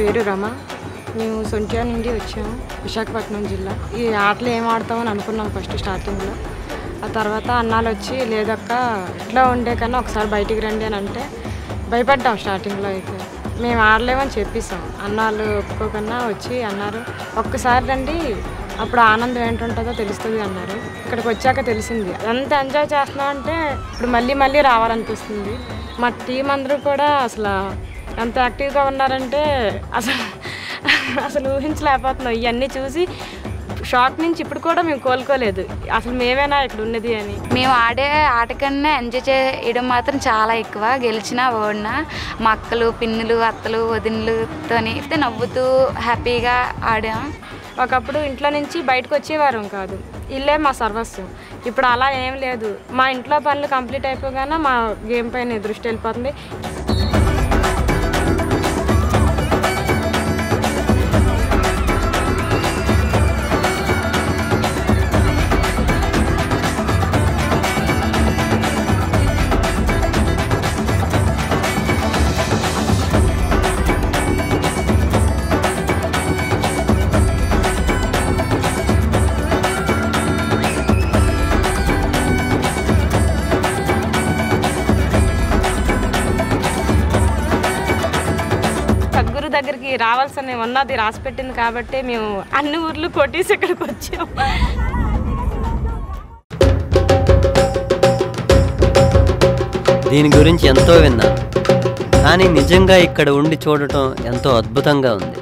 పేరు రమ. మేము సొంట్యా నుండి వచ్చాము విశాఖపట్నం జిల్లా. ఈ ఆటలు ఏం ఆడతామని అనుకున్నాం ఫస్ట్ స్టార్టింగ్లో. ఆ తర్వాత అన్నాలు వచ్చి లేదక్క ఇట్లా ఉండే కన్నా ఒకసారి బయటికి రండి అని అంటే భయపడ్డాం స్టార్టింగ్లో అయితే. మేము ఆడలేమని చెప్పేసాం అన్నాలు ఒప్పుకోకన్నా వచ్చి అన్నారు ఒక్కసారి రండి అప్పుడు ఆనందం ఏంటుంటుందో తెలుస్తుంది అన్నారు. ఇక్కడికి వచ్చాక తెలిసింది. ఎంత ఎంజాయ్ చేస్తున్నాం అంటే ఇప్పుడు మళ్ళీ మళ్ళీ రావాలనిపిస్తుంది. మా టీం అందరూ కూడా అసలు ఎంత యాక్టివ్గా ఉన్నారంటే అసలు అసలు ఊహించలేకపోతున్నాం. ఇవన్నీ చూసి షాక్ నుంచి ఇప్పుడు కూడా మేము కోలుకోలేదు. అసలు మేమేనా ఇక్కడ ఉన్నది అని. మేము ఆడే ఆట కన్నా ఎంజాయ్ చేయడం మాత్రం చాలా ఎక్కువ. గెలిచినా ఓడినా మా అక్కలు పిన్నులు అత్తలు వదినలతోని అయితే నవ్వుతూ హ్యాపీగా ఆడాం. ఒకప్పుడు ఇంట్లో నుంచి బయటకు వచ్చేవారం కాదు. ఇల్లే మా సర్వస్వం. ఇప్పుడు అలా ఏం లేదు. మా ఇంట్లో పనులు కంప్లీట్ అయిపోగానే మా గేమ్ పైన దృష్టి వెళ్ళిపోతుంది. ఊరు దగ్గరికి రావాల్సిన ఉన్నది రాసి పెట్టింది కాబట్టి మేము అన్ని ఊర్లు కొట్టేసి ఇక్కడికి వచ్చాము దీని గురించి ఎంతో విన్నాను. కానీ నిజంగా ఇక్కడ ఉండి చూడటం ఎంతో అద్భుతంగా ఉంది.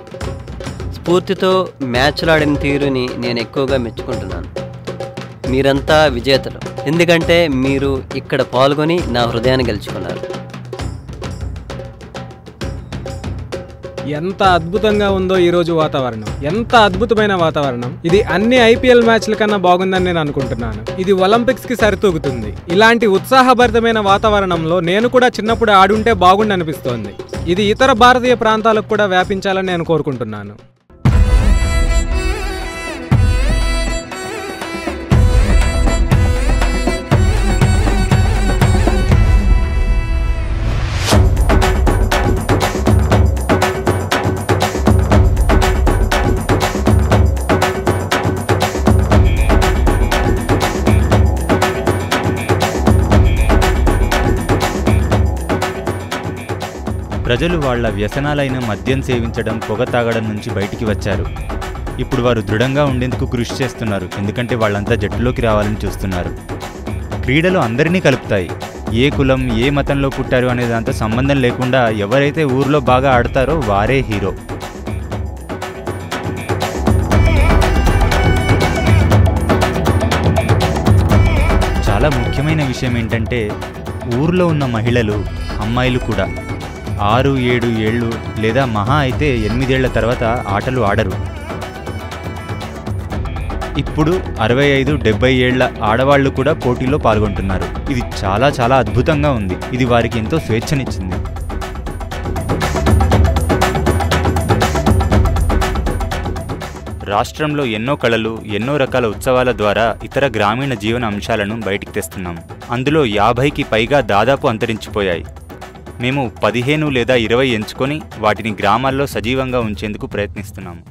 స్ఫూర్తితో మ్యాచ్లాడిన తీరుని నేను ఎక్కువగా మెచ్చుకుంటున్నాను. మీరంతా విజేతలు. ఎందుకంటే మీరు ఇక్కడ పాల్గొని నా హృదయాన్ని గెలుచుకున్నారు. ఎంత అద్భుతంగా ఉందో ఈ రోజు వాతావరణం. ఎంత అద్భుతమైన వాతావరణం. ఇది అన్ని ఐపీఎల్ మ్యాచ్ల కన్నా బాగుందని నేను అనుకుంటున్నాను. ఇది ఒలింపిక్స్కి సరితూగుతుంది. ఇలాంటి ఉత్సాహభరితమైన వాతావరణంలో నేను కూడా చిన్నప్పుడు ఆడుంటే బాగుండి అనిపిస్తోంది ఇది ఇతర భారతీయ ప్రాంతాలకు కూడా వ్యాపించాలని నేను కోరుకుంటున్నాను. ప్రజలు వాళ్ళ వ్యసనాలైన మద్యం సేవించడం పొగ తాగడం నుంచి బయటికి వచ్చారు. ఇప్పుడు వారు దృఢంగా ఉండేందుకు కృషి చేస్తున్నారు. ఎందుకంటే వాళ్ళంతా జట్టులోకి రావాలని చూస్తున్నారు. క్రీడలు అందరినీ కలుపుతాయి. ఏ కులం ఏ మతంలో పుట్టారు అనే దాంతో సంబంధం లేకుండా ఎవరైతే ఊర్లో బాగా ఆడతారో వారే హీరో. చాలా ముఖ్యమైన విషయం ఏంటంటే ఊర్లో ఉన్న మహిళలు అమ్మాయిలు కూడా ఆరు ఏడు ఏళ్ళు లేదా మహా అయితే ఎనిమిదేళ్ళ తర్వాత ఆటలు ఆడరు. ఇప్పుడు అరవై ఐదు డెబ్బై ఏళ్ళ ఆడవాళ్ళు కూడా పోటీలో పాల్గొంటున్నారు. ఇది చాలా చాలా అద్భుతంగా ఉంది. ఇది వారికి ఎంతో స్వేచ్ఛనిచ్చింది. రాష్ట్రంలో ఎన్నో కళలు ఎన్నో రకాల ఉత్సవాల ద్వారా ఇతర గ్రామీణ జీవన అంశాలను బయటికి తెస్తున్నాం. అందులో యాభైకి పైగా దాదాపు అంతరించిపోయాయి. మేము పదిహేను లేదా ఇరవై ఎంచుకొని వాటిని గ్రామాల్లో సజీవంగా ఉంచేందుకు ప్రయత్నిస్తున్నాము.